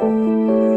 Thank